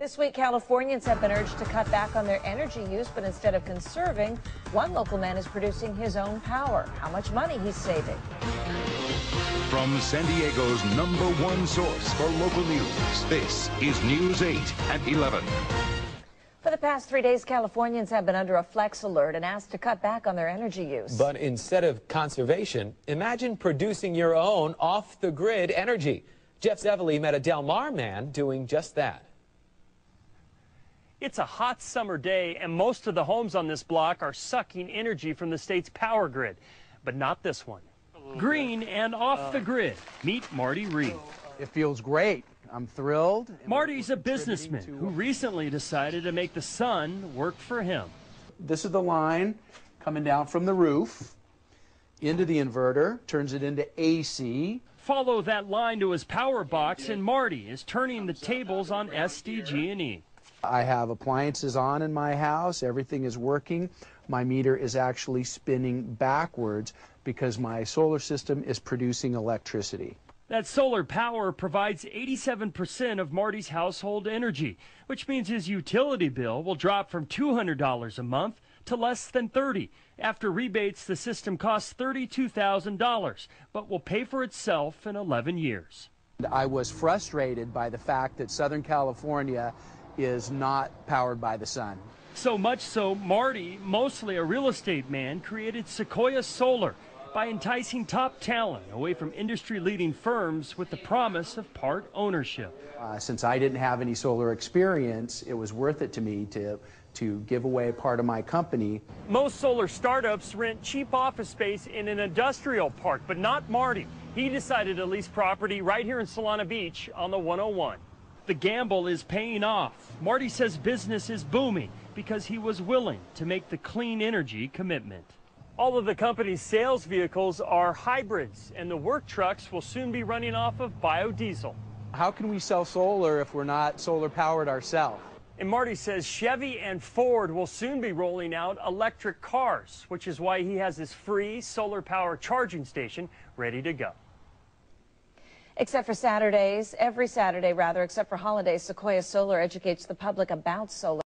This week, Californians have been urged to cut back on their energy use, but instead of conserving, one local man is producing his own power. How much money he's saving. From San Diego's number one source for local news, this is News 8 at 11. For the past three days, Californians have been under a flex alert and asked to cut back on their energy use. But instead of conservation, imagine producing your own off-the-grid energy. Jeff Zevely met a Del Mar man doing just that. It's a hot summer day, and most of the homes on this block are sucking energy from the state's power grid, but not this one. Green and off the grid. Meet Marty Reed. It feels great. I'm thrilled. Marty's a businessman who recently decided to make the sun work for him. This is the line coming down from the roof into the inverter, turns it into AC. Follow that line to his power box, and Marty is turning the tables on SDG&E. I have appliances on in my house. Everything is working. My meter is actually spinning backwards because my solar system is producing electricity. That solar power provides 87% of Marty's household energy, which means his utility bill will drop from $200 a month to less than 30. After rebates, the system costs $32,000, but will pay for itself in 11 years. I was frustrated by the fact that Southern California is not powered by the sun. So much so, Marty, mostly a real estate man, created Sequoia Solar by enticing top talent away from industry leading firms with the promise of part ownership. Uh, since I didn't have any solar experience, it was worth it to me to, to give away part of my company. Most solar startups rent cheap office space in an industrial park, but not Marty. He decided to lease property right here in Solana Beach on the 101. The gamble is paying off. Marty says business is booming because he was willing to make the clean energy commitment. All of the company's sales vehicles are hybrids, and the work trucks will soon be running off of biodiesel. How can we sell solar if we're not solar powered ourselves? And Marty says Chevy and Ford will soon be rolling out electric cars, which is why he has this free solar power charging station ready to go. Except for Saturdays, every Saturday rather, except for holidays, Sequoia Solar educates the public about solar.